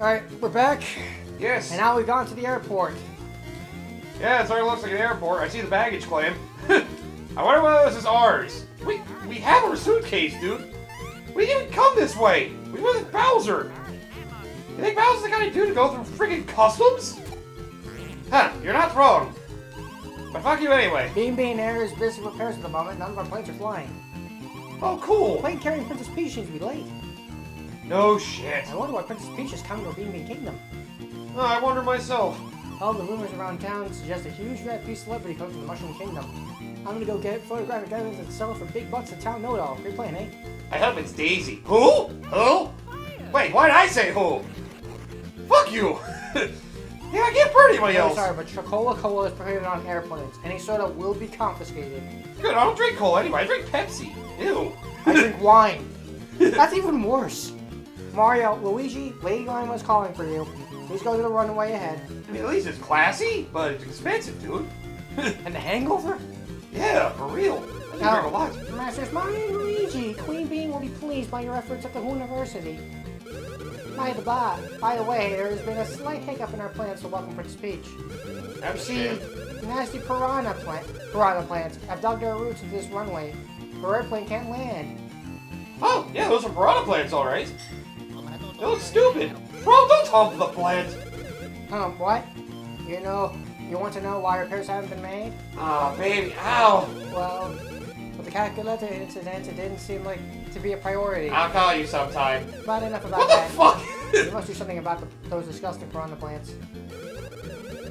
Alright, we're back. Yes. And now we've gone to the airport. Yeah, it sort of looks like an airport. I see the baggage claim. I wonder whether this is ours. We we have our suitcase, dude. We didn't even come this way. We went with Bowser. You think Bowser's the kind of dude to go through freaking customs? Huh, you're not wrong. But fuck you anyway. Beanbean Air is busy with repairs at the moment. None of our planes are flying. Oh, cool. Plane carrying Princess Peach seems to be late. No shit. I wonder why Princess Peach is coming to Bean Kingdom. Oh, I wonder myself. All the rumors around town suggest a huge red piece celebrity comes from the Mushroom Kingdom. I'm gonna go get photographic evidence and sell it for big bucks at Town Know-It-All. Great plan, eh? I hope it's Daisy. Who? Who? Wait, why did I say who? Fuck you! yeah, I can't hurt anybody I'm sorry, but Coca Cola is prohibited on airplanes. Any soda will be confiscated. Good, I don't drink cola anyway. I drink Pepsi. Ew. I drink wine. That's even worse. Mario, Luigi, Lady Lima was calling for you. Please go to the runway ahead. I mean, at least it's classy, but it's expensive, dude. And the hangover? yeah, for real. I drink oh. a lot. Masters Mario and Luigi, Queen Bean will be pleased by your efforts at the University. By the by, by the way, there has been a slight hiccup in our plans to welcome Princess Peach. You see, nasty piranha plant, piranha plants have dug their roots into this runway. Her airplane can't land. Oh, yeah, those are piranha plants, all right. They look stupid. Bro, don't talk to the plant. Um, what? You know, you want to know why repairs haven't been made? Oh, baby, ow. Well, with the Cackletta incident, it didn't seem like to be a priority. I'll call you sometime. But enough about What the that. fuck? You must do something about the, those disgusting piranha plants.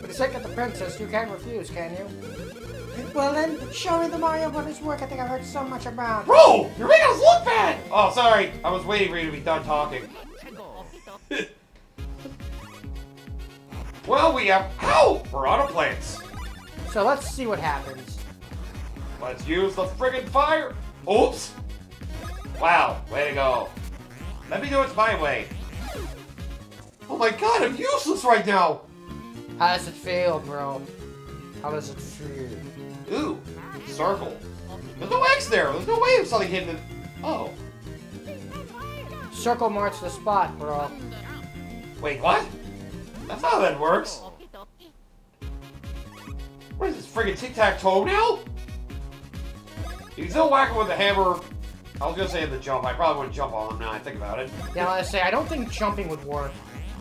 For the sake of the princess, you can't refuse, can you? Well then, show me the Mario Brothers work I think I've heard so much about. Bro, you're making us look bad. Oh, sorry. I was waiting for you to be done talking. well, we have ow piranha plants. So let's see what happens. Let's use the friggin' fire. Oops. Wow, way to go. Let me do it my way. Oh my god, I'm useless right now. How does it feel, bro? How does it feel? Ooh, circle. There's no X there. There's no way of something hidden in... Oh. Circle marks the spot, bro. Wait, what? That's not how that works. What is this, friggin' tic-tac-toe now? You can still whack him with a hammer. I was gonna say the jump. I probably wouldn't jump on him now I think about it. Yeah, let's say I don't think jumping would work.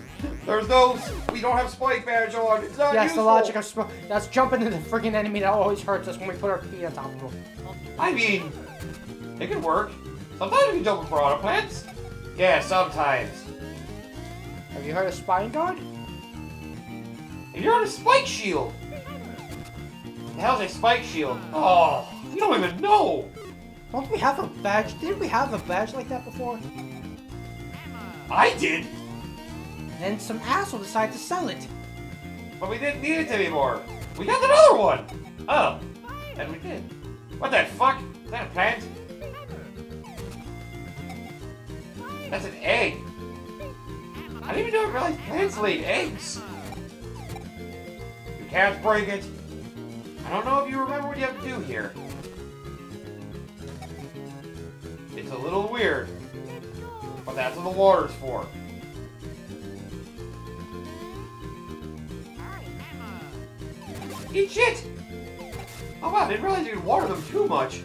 There's no... We don't have spike badge on. It's not Yes, useful. the logic of sp- that's jumping into the freaking enemy that always hurts us when we put our feet on top of them. I mean, it could work. Sometimes you can jump in piranha plants. Yeah, sometimes. Have you heard of Spine Guard? And you're on a spike shield. The hell's a spike shield? Oh, you don't even know. Don't we have a badge? Didn't we have a badge like that before? I did, then some asshole decided to sell it. but we didn't need it anymore. We got another one. Oh, and we did. What the fuck? Is that a plant? That's an egg. I didn't even know it realized plants laid eggs. You can't break it. I don't know if you remember what you have to do here. It's a little weird, but that's what the water's for. Eat shit! Oh wow, I didn't realize you could water them too much.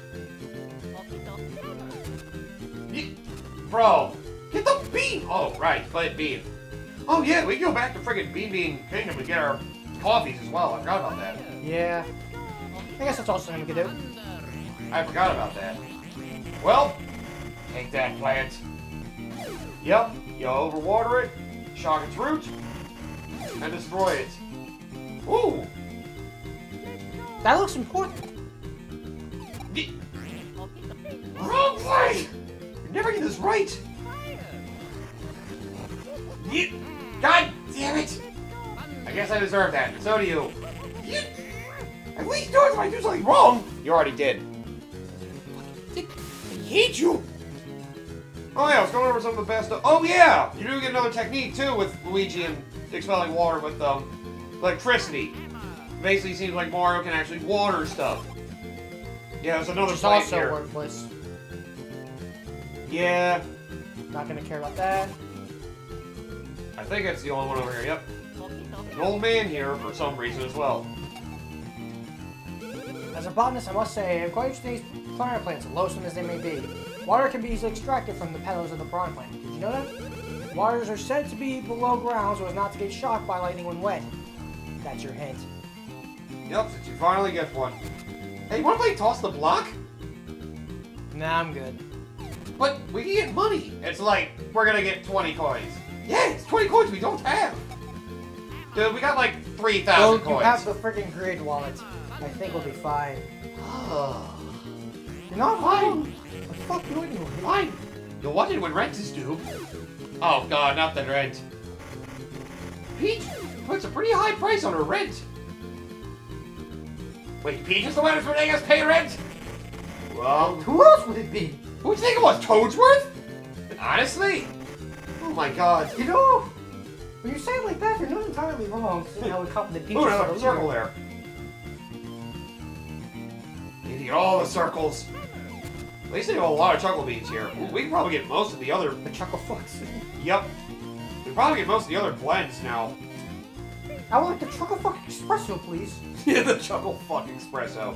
Bro, get the bean! Oh, right, play bean. Oh yeah, we can go back to friggin' Beanbean Kingdom and get our coffees as well. I forgot about that. Yeah. I guess that's also something we could do. I forgot about that. Well, take that plant. Yep, you overwater it, shock its root, and destroy it. Ooh! That looks important. Wrong way! You never get this right! Ye- God damn it! I guess I deserve that, so do you. Ye- At least do it if I do something wrong! You already did. I hate you! Oh yeah, I was going over some of the best. Oh yeah, you do get another technique too with Luigi and expelling water with um, electricity. Basically, seems like Mario can actually water stuff. Yeah, there's another Which is plant also here. worthless. Yeah, Not gonna care about that. I think it's the only one over here. Yep. An old man here for some reason as well. As a botanist, I must say, I'm quite interested in these piranha plants, loathsome as they may be. Water can be easily extracted from the petals of the piranha plant. Did you know that? Waters are said to be below ground so as not to get shocked by lightning when wet. That's your hint. Yep, since you finally get one. Hey, wanna play Toss the Block? Nah, I'm good. But we can get money. It's like, we're gonna get 20 coins. Yeah, it's 20 coins we don't have. Dude, we got like 3,000 Well, coins. you have the freaking grid wallet. I think we'll be fine. You're not fine. What the fuck you anyway? Fine. You're wondering when rent is due. Oh god, not the rent. Peach puts a pretty high price on her rent. Wait, Peach is the one who's making us pay rent? Well, Who else would it be? who would you think it was? Toadsworth? Honestly? Oh my god. You know, when you say it like that, you're not entirely wrong. Seeing how the Ooh, another circle there. Need to get all the circles. At least they have a lot of chuckle beans here. We can probably get most of the other. The chuckle fucks. Yep. We can probably get most of the other blends now. I would like the chuckle fuck espresso, please. Yeah, the chuckle fuck espresso.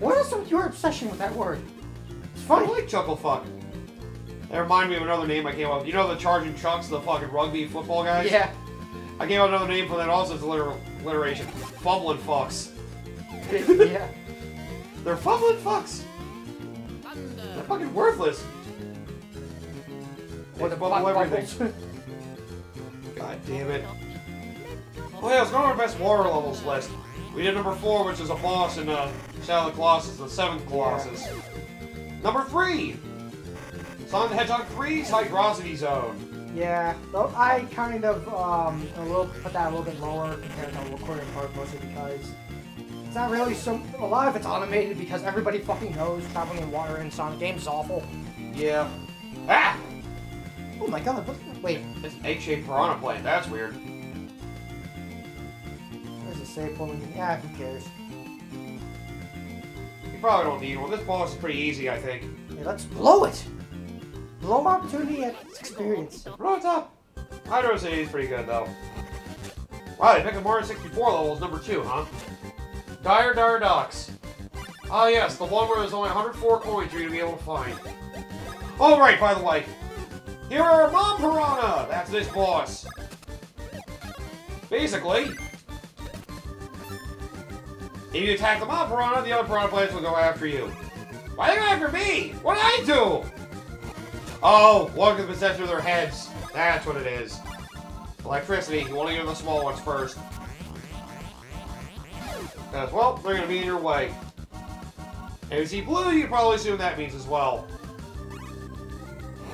What is with your obsession with that word? It's funny. I like chuckle fuck. That reminded me of another name I came up with. You know the Charging Chucks, the fucking rugby football guys? Yeah. I came up with another name for that also. It's alliter- alliteration. Fumbling fucks. yeah. They're fumbling fucks. They're fucking worthless. Or They the black everything. God damn it. Oh yeah, let's go to our best water levels list. We did number four, which is a boss in uh, Shadow of the Colossus, the seventh Colossus. Number three, Sonic the Hedgehog 3's Hydrocity Zone. yeah. Though I kind of um a little put that a little bit lower compared to recording part mostly because it's not really so a lot of it's automated because everybody fucking knows traveling in water in Sonic games is awful. Yeah. Ah! Oh my god, what, wait, It's an egg-shaped piranha plant. That's weird. there's a save point. Yeah, who cares? You probably don't need one. This boss is pretty easy, I think. Yeah, let's blow it! Blow opportunity at experience. Right up. Hydrocity is pretty good, though. Wow, they picked a Mario 64 level number two, huh? Dire Dire Docks. Ah, yes, the one where there's only 104 coins for you to be able to find. All right, by the way. Here are Mom Piranha! That's this boss. Basically, if you attack the Mom Piranha, the other Piranha plants will go after you. Why are they going after me? What did I do? Oh, of the possession of their heads. That's what it is. Electricity. You want to get the small ones first. Because, well, they're going to be in your way. And if you see blue, you probably assume that means as well.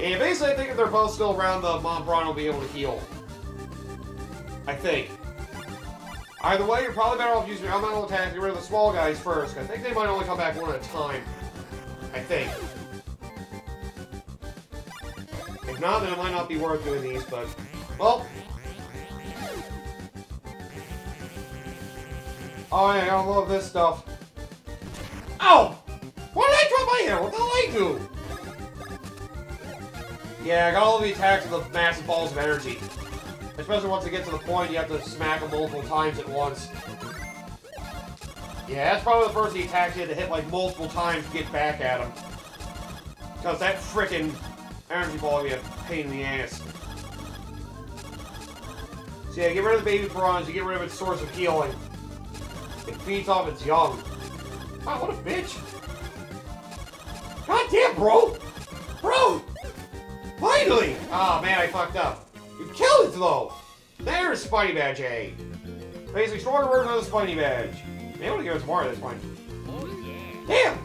And basically, I think if they're both still around, the Mom will be able to heal. I think. Either way, you're probably better off using your elemental attack to get rid of the small guys first. I think they might only come back one at a time. I think. Not, then it might not be worth doing these, but... Well... Oh yeah, I love this stuff. Ow! Why did I drop my hair? What the hell did I do? Yeah, I got all the attacks with the massive balls of energy. Especially once they get to the point you have to smack them multiple times at once. Yeah, that's probably the first attacks you had to hit like multiple times to get back at them. Because that frickin' energy ball a pain in the ass. So yeah, get rid of the baby piranhas, you get rid of its source of healing. It feeds off its young. Wow, what a bitch. God damn, bro! Bro! Finally! Oh man, I fucked up. You killed it though! There's Spiny Badge A. Basically, stronger version of the Spiny Badge. Maybe to give it more at this point. Damn!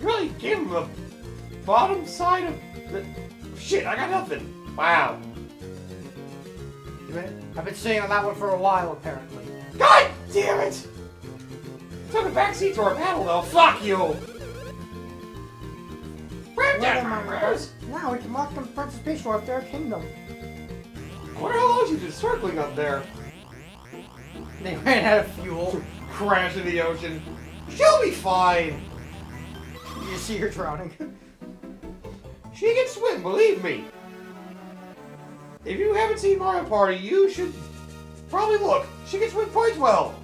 You really gave him the bottom side of the. Shit, I got nothing. Wow. I've been sitting on that one for a while, apparently. God damn it! Took a backseat to our battle though. Fuck you! That, Mars! Now we can mock them Princess Peach of their kingdom. I wonder how long she's been circling up there. They ran out of fuel. Crash in the ocean. She'll be fine. You see her drowning. She can swim, believe me. If you haven't seen Mario Party, you should probably look. She can swim points well.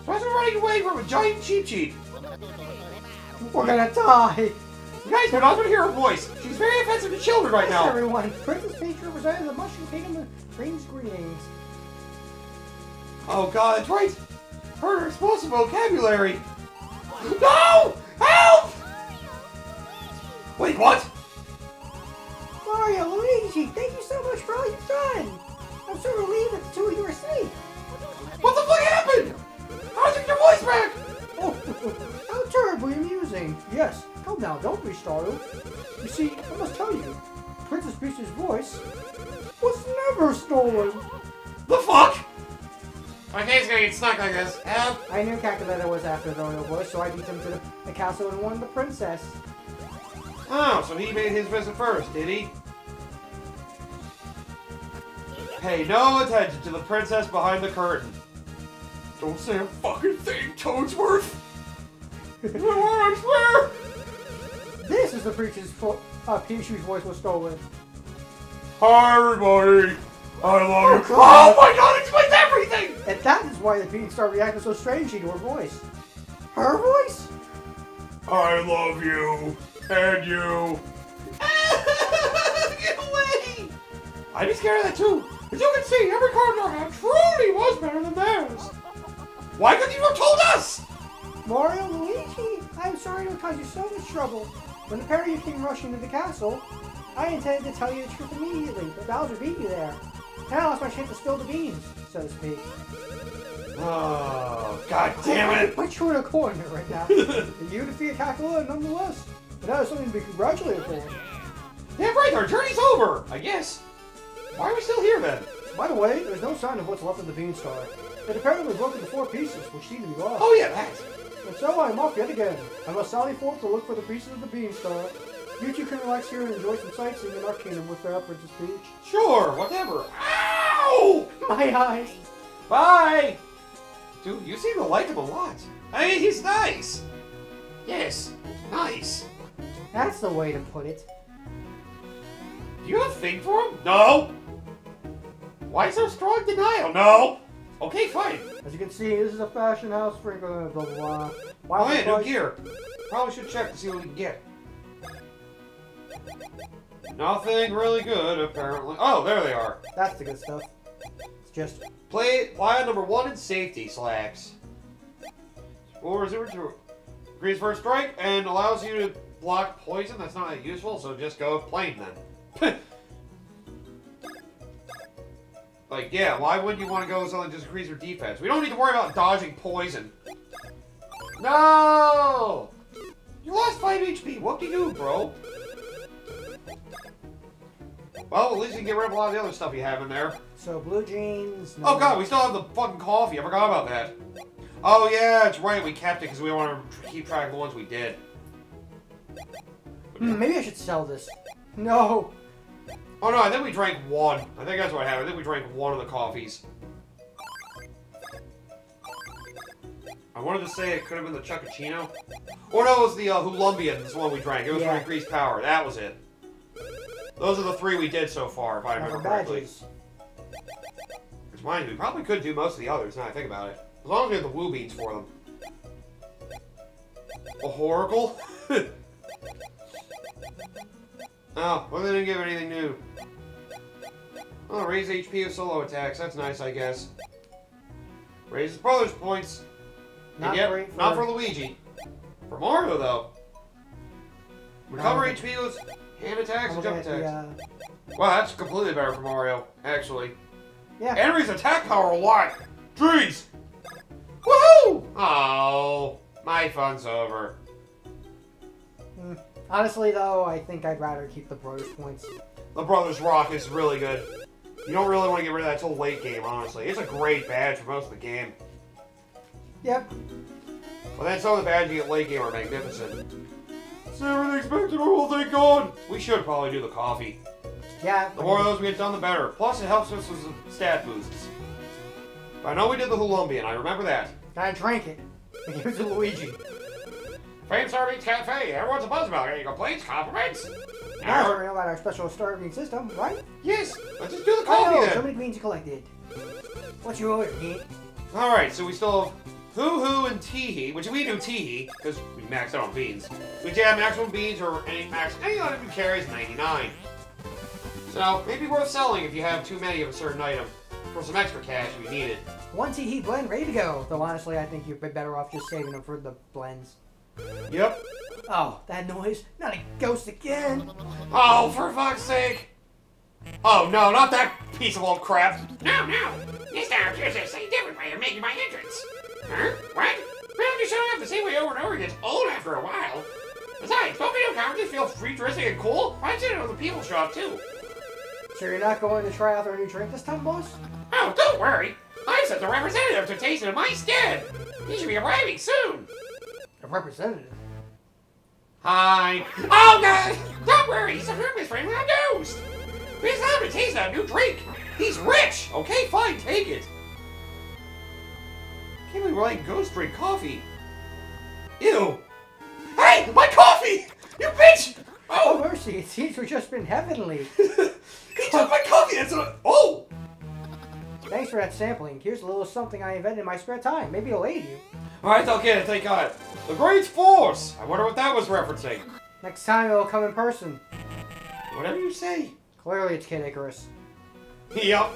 Especially running away from a giant Cheep Cheep. We're gonna die! You guys, you're not gonna hear her voice. She's very offensive to children right Yes, now. everyone! Princess Peach representing the Mushroom Kingdom brings greetings. Oh god, that's right. Her explosive vocabulary. No! Help! Wait, what? Mario, Luigi, thank you so much for all you've done! I'm so relieved that the two of you are safe! What the fuck happened? How'd you get your voice back? Oh, how terribly amusing! Yes, come now, don't be startled. You see, I must tell you, Princess Peach's voice was never stolen! The fuck? My face gonna get stuck like this. Help! I knew Cackletta was after the royal voice, so I beat him to the, the castle and won the princess. Oh, so he made his visit first, did he? Pay no attention to the princess behind the curtain. Don't say a fucking thing, Toadsworth! I swear! This is the Peach's fo- uh, Peach whose voice was stolen. Hi, everybody! I love you. Oh, God. Oh my god, it explains everything! And that is why the Peach started reacting so strangely to her voice. Her voice? I love you. And you. Get away! I'd be scared of that too. As you can see, every card I had truly was better than theirs. Why couldn't you have told us? Mario, Luigi, I'm sorry to cause you so much trouble. When the pair of you came rushing to the castle, I intended to tell you the truth immediately, but Bowser beat you there. And I lost my chance to spill the beans, so to speak. Oh, god damn it! Put you in a corner right now. You defeated Cackletta nonetheless. That is something to be congratulated for. Yeah, right, our journey's over, I guess. Why are we still here then? By the way, there's no sign of what's left of the Beanstar. It apparently broke into four pieces, which seem to be lost. Oh yeah, that. And so I'm off yet again. I must sally forth to look for the pieces of the Bean Beanstar. You two can relax here and enjoy some sightseeing in our kingdom with our Princess Peach. Sure, whatever. Ow! My eyes! Bye! Dude, you seem to like him a lot. I mean, he's nice. Yes, nice. That's the way to put it. Do you have a thing for him? No. Why so strong denial? No. Okay, fine. As you can see, this is a fashion house sprinkler, blah blah blah. Why Oh yeah, new gear. Probably should check to see what we can get. Nothing really good, apparently. Oh, there they are. That's the good stuff. It's just Play play on number one in safety slacks. Or is it to agrees first strike and allows you to block poison? That's not that useful, so just go plain then. like, yeah, why wouldn't you want to go with something that just increase your defense? We don't need to worry about dodging poison. No! You lost 5 HP. What do you do, bro? Well, at least you can get rid of a lot of the other stuff you have in there. so blue jeans. Oh god, we still have the fucking coffee. I forgot about that. Oh yeah, it's right. We kept it because we want to keep track of the ones we did. Hmm, maybe I should sell this. No. Oh no, I think we drank one. I think that's what happened. I think we drank one of the coffees. I wanted to say it could have been the Chuckoccino. Or no, it was the uh, Hoolumbian. This one we drank. It was Yeah. for increased power. That was it. Those are the three we did so far, if I remember correctly. Which mind you, we probably could do most of the others now I think about it. As long as we have the woo beans for them. A Horacle? oh, well they didn't give anything new. Oh, raise HP of solo attacks. That's nice, I guess. Raise his brother's points. Not yet, for- not for Luigi. For Mario, though. Recover Um, HP with hand attacks and jump at attacks. uh, Wow, that's completely better for Mario, actually. yeah. Enemies attack power a lot. Jeez. Woohoo! Oh, my fun's over. Hmm. Honestly, though, I think I'd rather keep the Brothers points. The Brothers Rock is really good. You don't really want to get rid of that till late game, honestly. It's a great badge for most of the game. Yep. But then some of the badges you get late game are magnificent. So everything's back to normal, thank God! We should probably do the coffee. Yeah. The more of those we get done, the better. Plus, it helps us with some stat boosts. I know we did the Hoolumbian, I remember that. I drank it. I gave it to Luigi. Fame Starbeans Cafe, everyone's a buzz about it. Any complaints, compliments? Now Now, we know about our special starting system, right? yes, let's just do the coffee know, then. so many beans you collected. What's your order, Pete? All right, so we still have Hoo Hoo and Teehee, which we do Teehee because we maxed out on beans. We can have maximum beans or any max any item you carry is 99. So maybe worth selling if you have too many of a certain item for some extra cash if you need it. One tea heat blend ready to go. Though honestly, I think you'd be better off just saving them for the blends. Yep. Oh, that noise! Not a ghost again! Oh, for fuck's sake! Oh no, not that piece of old crap! No, no. This time there's a slightly different way of making my entrance. Huh? What? Well, just showing up the same way over and over gets old after a while. Besides, don't video conferences feel futuristic and cool? Why should other people show up too? So you're not going to try out their new drink this time, boss? Oh, don't worry. I've sent a representative to taste it in my stead. He should be arriving soon. A representative. Hi. Oh, God! Don't worry, he's a harmless friend without ghost. It's time to taste that new drink. He's rich. Okay, fine, take it. Can't believe we're letting Ghost drink coffee. Ew. Hey, my coffee! You bitch! Oh, Oh, mercy! It seems we've just been heavenly. he took my coffee. That's what. I- Oh. Thanks for that sampling. Here's a little something I invented in my spare time. Maybe it'll aid you. All right, I'll get it. Thank God. The Great Force. I wonder what that was referencing. Next time it'll come in person. Whatever you say. Clearly, it's Kid Icarus. Yep.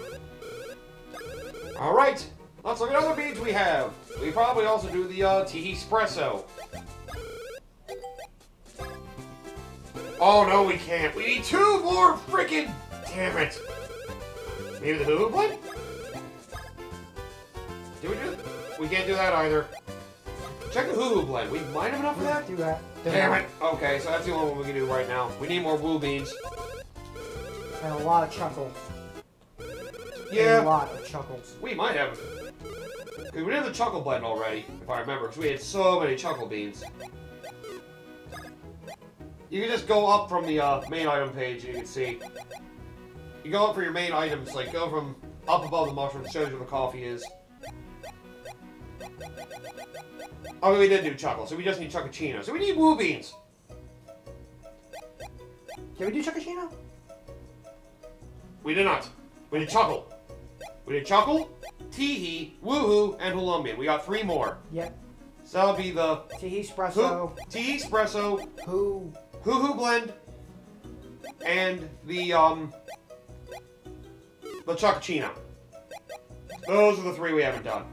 All right. Let's look at other beads we have. We probably also do the uh, tea espresso. Oh no, we can't. We need two more freaking. Damn it. Maybe the Hulu one? Do we do? We can't do that either. Check the Hulu blend. We might have enough of that. Do that. Damn it. Okay, so that's the only one we can do right now. We need more woo beans. And a lot of chuckles. Yeah, a lot of chuckles. we might have. Because we did the chuckle blend already, if I remember, because we had so many chuckle beans. You can just go up from the uh, main item page and you can see. You go up for your main items, like go from up above the mushroom, shows you where the coffee is. Oh, we did do chuckle, so we just need Chuckoccino. So we need woo beans. Can we do Chuckoccino? We did not. We did chuckle. We did chuckle, teehee, woohoo, and Colombian. We got three more. Yep. So that'll be the tea espresso. tea espresso, Who? hoo hoo blend, and the um the Chuckoccino. Those are the three we haven't done.